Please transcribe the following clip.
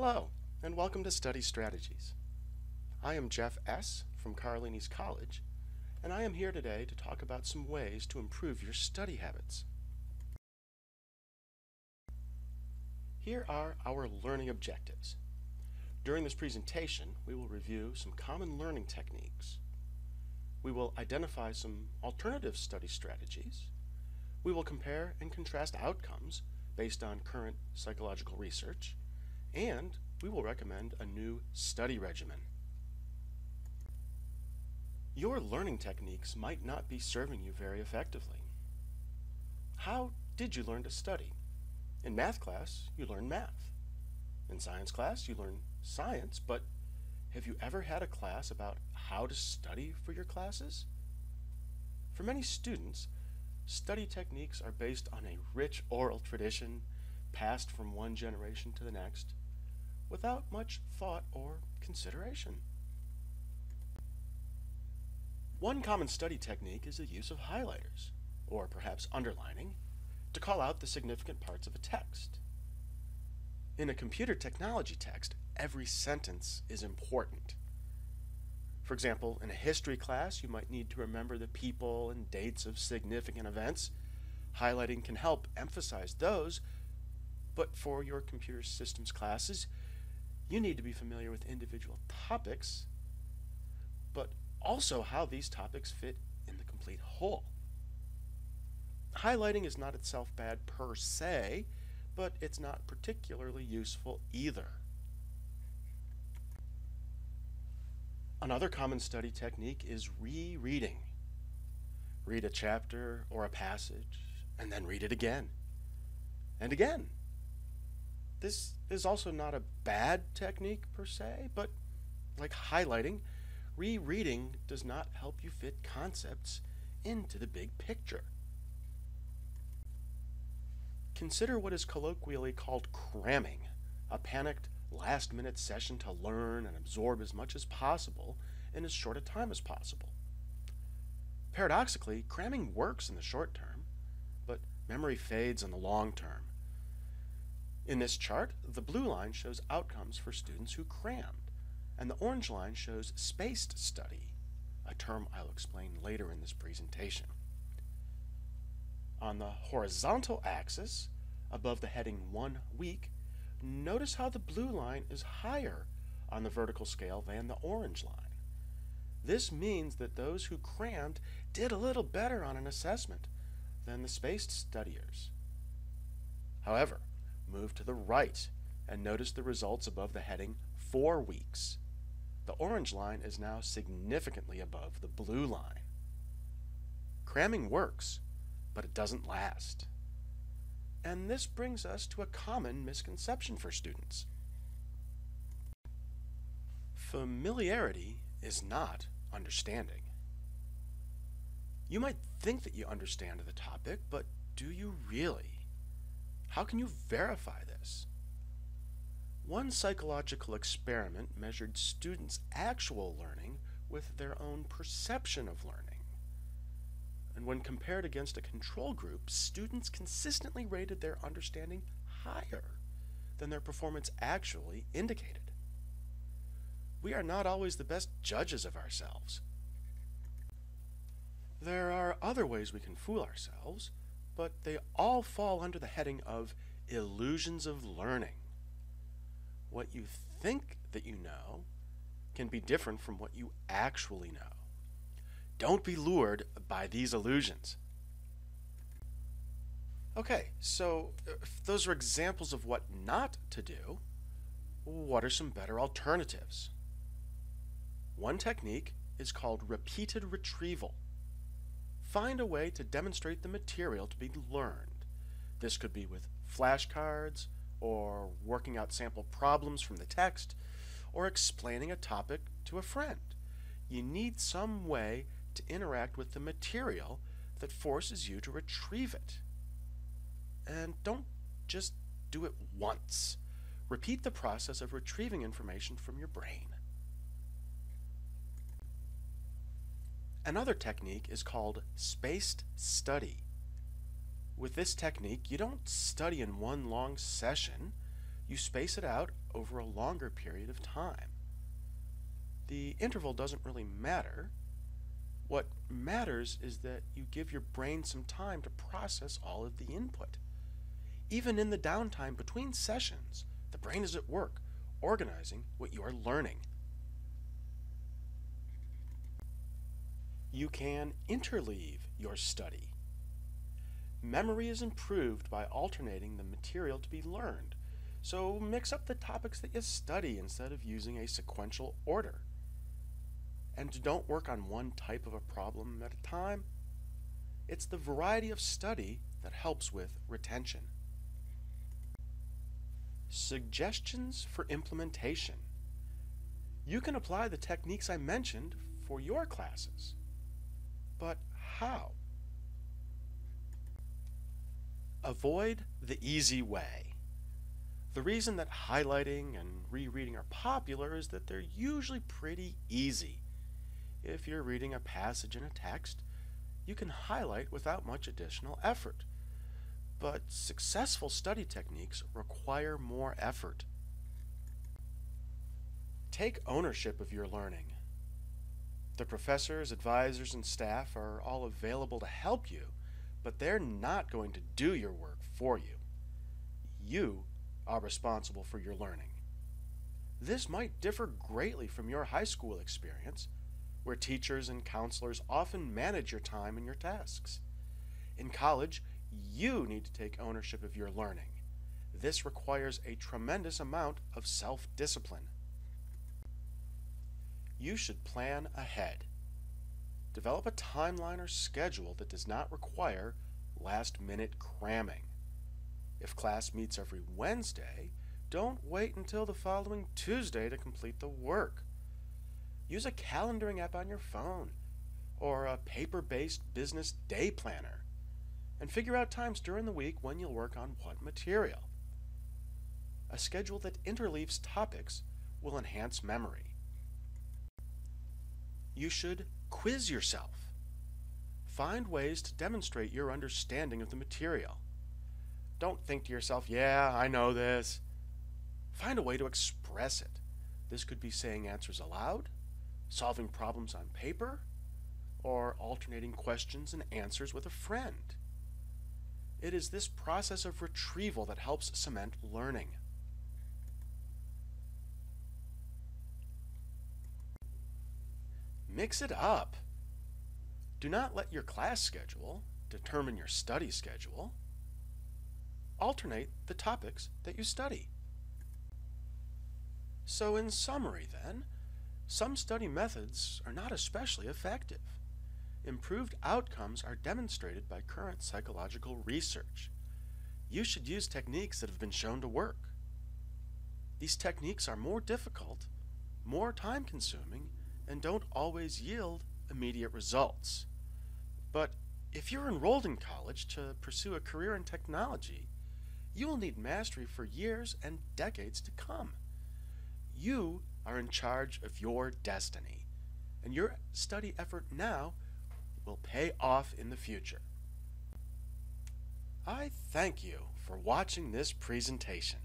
Hello, and welcome to Study Strategies. I am Jeff S. from Carolinis College, and I am here today to talk about some ways to improve your study habits. Here are our learning objectives. During this presentation, we will review some common learning techniques. We will identify some alternative study strategies. We will compare and contrast outcomes based on current psychological research, and we will recommend a new study regimen. Your learning techniques might not be serving you very effectively. How did you learn to study? In math class, you learn math. In science class, you learn science, but have you ever had a class about how to study for your classes? For many students, study techniques are based on a rich oral tradition passed from one generation to the next without much thought or consideration. One common study technique is the use of highlighters, or perhaps underlining, to call out the significant parts of a text. In a computer technology text, every sentence is important. For example, in a history class, you might need to remember the people and dates of significant events. Highlighting can help emphasize those, but for your computer systems classes, you need to be familiar with individual topics, but also how these topics fit in the complete whole. Highlighting is not itself bad per se, but it's not particularly useful either. Another common study technique is rereading. Read a chapter or a passage, and then read it again. And again. This is also not a bad technique per se, but like highlighting, rereading does not help you fit concepts into the big picture. Consider what is colloquially called cramming, a panicked last minute session to learn and absorb as much as possible in as short a time as possible. Paradoxically, cramming works in the short term, but memory fades in the long term. In this chart, the blue line shows outcomes for students who crammed, and the orange line shows spaced study, a term I'll explain later in this presentation. On the horizontal axis, above the heading 1 week, notice how the blue line is higher on the vertical scale than the orange line. This means that those who crammed did a little better on an assessment than the spaced studiers. However, move to the right and notice the results above the heading 4 weeks. The orange line is now significantly above the blue line. Cramming works, but it doesn't last. And this brings us to a common misconception for students. Familiarity is not understanding. You might think that you understand the topic, but do you really? How can you verify this? One psychological experiment measured students' actual learning with their own perception of learning and when compared against a control group, students consistently rated their understanding higher than their performance actually indicated. We are not always the best judges of ourselves. There are other ways we can fool ourselves, but they all fall under the heading of illusions of learning. What you think that you know can be different from what you actually know. Don't be lured by these illusions. Okay, so uh, if those are examples of what not to do, what are some better alternatives? One technique is called repeated retrieval. Find a way to demonstrate the material to be learned. This could be with flashcards, or working out sample problems from the text, or explaining a topic to a friend. You need some way to interact with the material that forces you to retrieve it. And don't just do it once. Repeat the process of retrieving information from your brain. Another technique is called spaced study. With this technique, you don't study in one long session. you space it out over a longer period of time. The interval doesn't really matter. What matters is that you give your brain some time to process all of the input. Even in the downtime between sessions, the brain is at work, organizing what you are learning. You can interleave your study. Memory is improved by alternating the material to be learned, so mix up the topics that you study instead of using a sequential order. And don't work on one type of a problem at a time. It's the variety of study that helps with retention. Suggestions for implementation. You can apply the techniques I mentioned for your classes. But how? Avoid the easy way. The reason that highlighting and rereading are popular is that they're usually pretty easy. If you're reading a passage in a text, you can highlight without much additional effort. But successful study techniques require more effort. Take ownership of your learning. The professors, advisors, and staff are all available to help you, but they're not going to do your work for you. You are responsible for your learning. This might differ greatly from your high school experience, where teachers and counselors often manage your time and your tasks. In college, you need to take ownership of your learning. This requires a tremendous amount of self discipline. You should plan ahead. Develop a timeline or schedule that does not require last minute cramming. If class meets every Wednesday, don't wait until the following Tuesday to complete the work. Use a calendaring app on your phone or a paper based business day planner and figure out times during the week when you'll work on what material. A schedule that interleaves topics will enhance memory. You should quiz yourself. Find ways to demonstrate your understanding of the material. Don't think to yourself, yeah, I know this. Find a way to express it. This could be saying answers aloud, solving problems on paper, or alternating questions and answers with a friend. It is this process of retrieval that helps cement learning. Mix it up. Do not let your class schedule determine your study schedule. Alternate the topics that you study. So, in summary, then, some study methods are not especially effective. Improved outcomes are demonstrated by current psychological research. You should use techniques that have been shown to work. These techniques are more difficult, more time consuming, and don't always yield immediate results. But if you're enrolled in college to pursue a career in technology, you will need mastery for years and decades to come. You are in charge of your destiny, and your study effort now will pay off in the future. I thank you for watching this presentation.